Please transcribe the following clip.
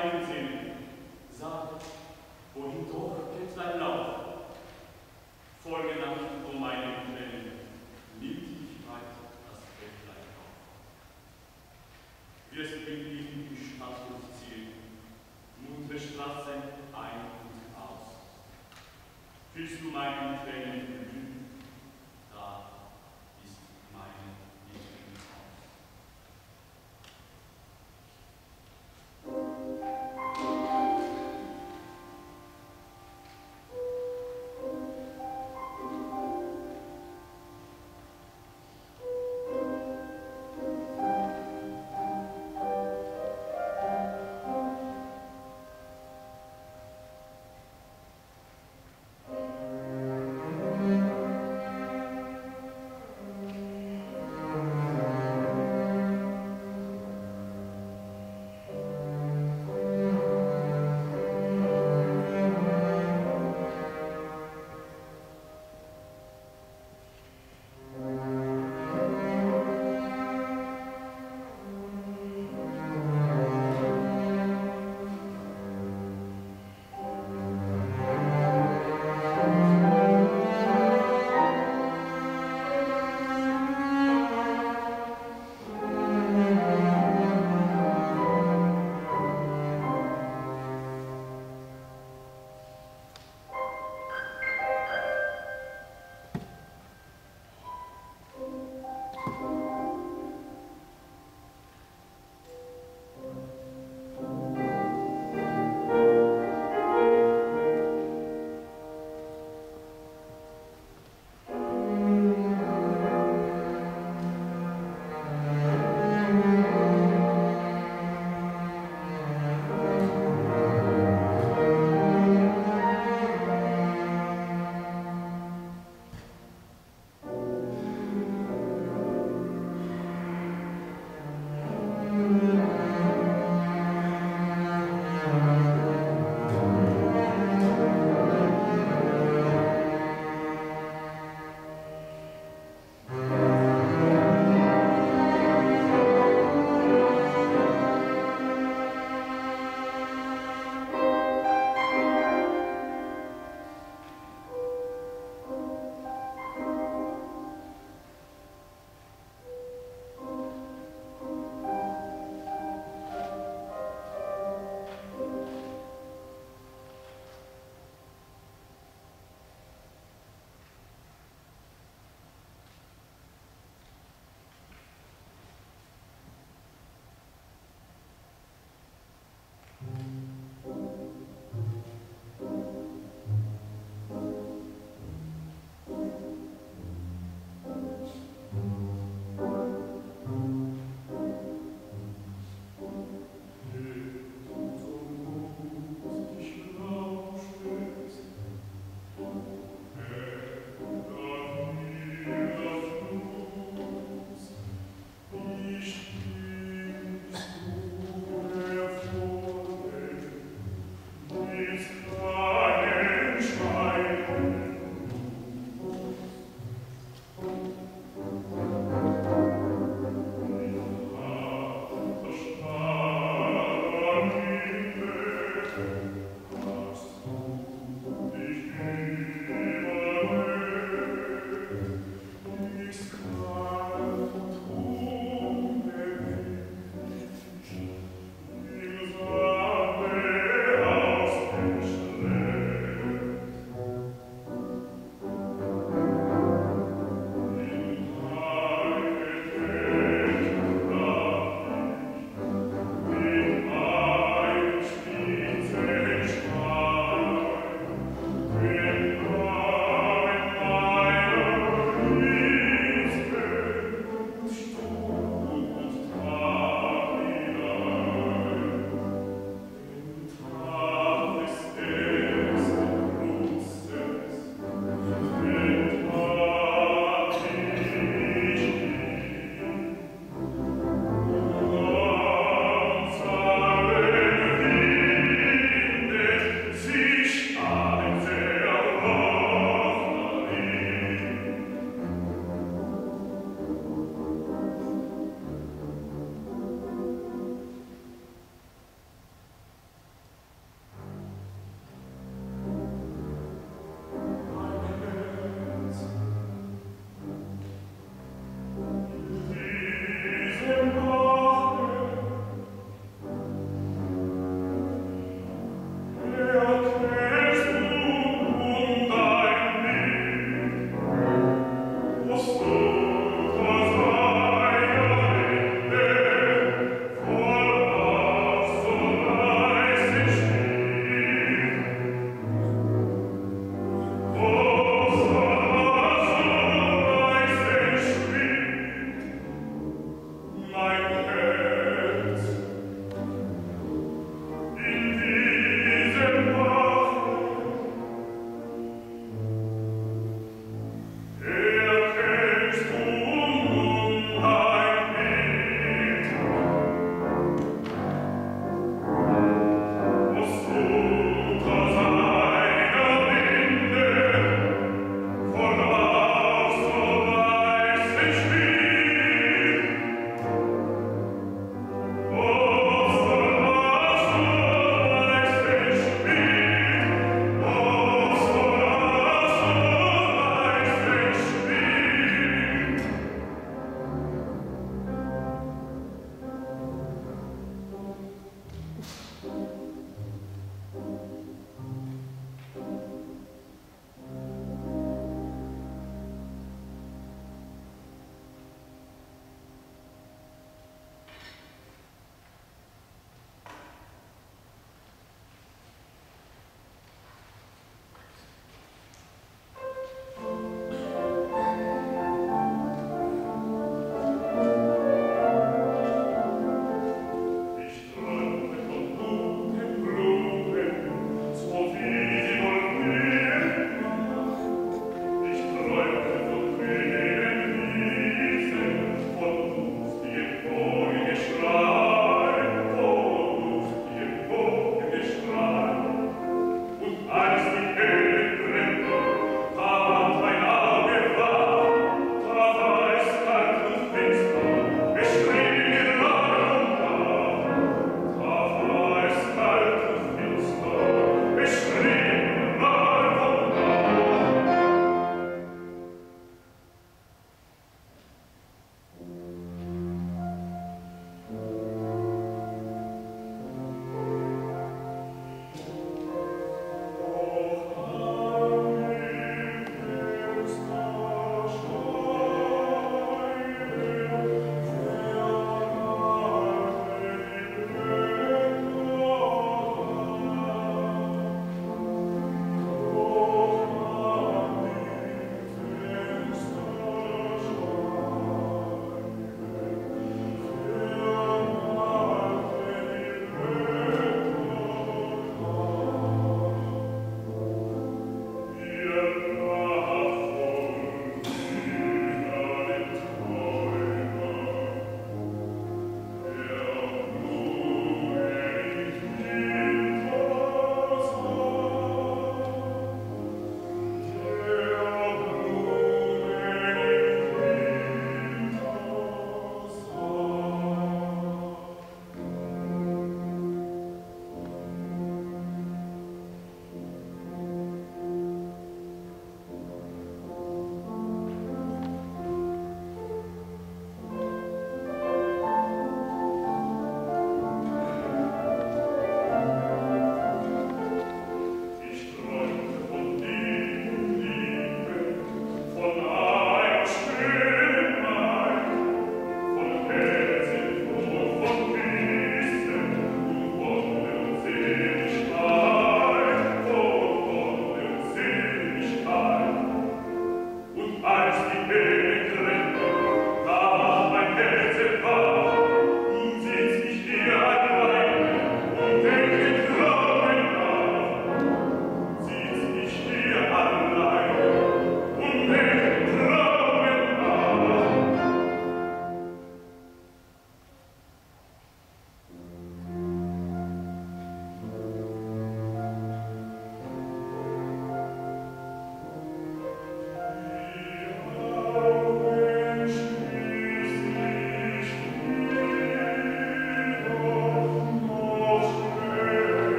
meinen Sinn. sag, wohin doch geht dein Lauf? Folge nach um meinen Tränen, nimm dich weit das Bettlein auf. Wirst mit ihm die Stadt durchziehen, muntere Straßen ein und aus. Fühlst du meinen Tränen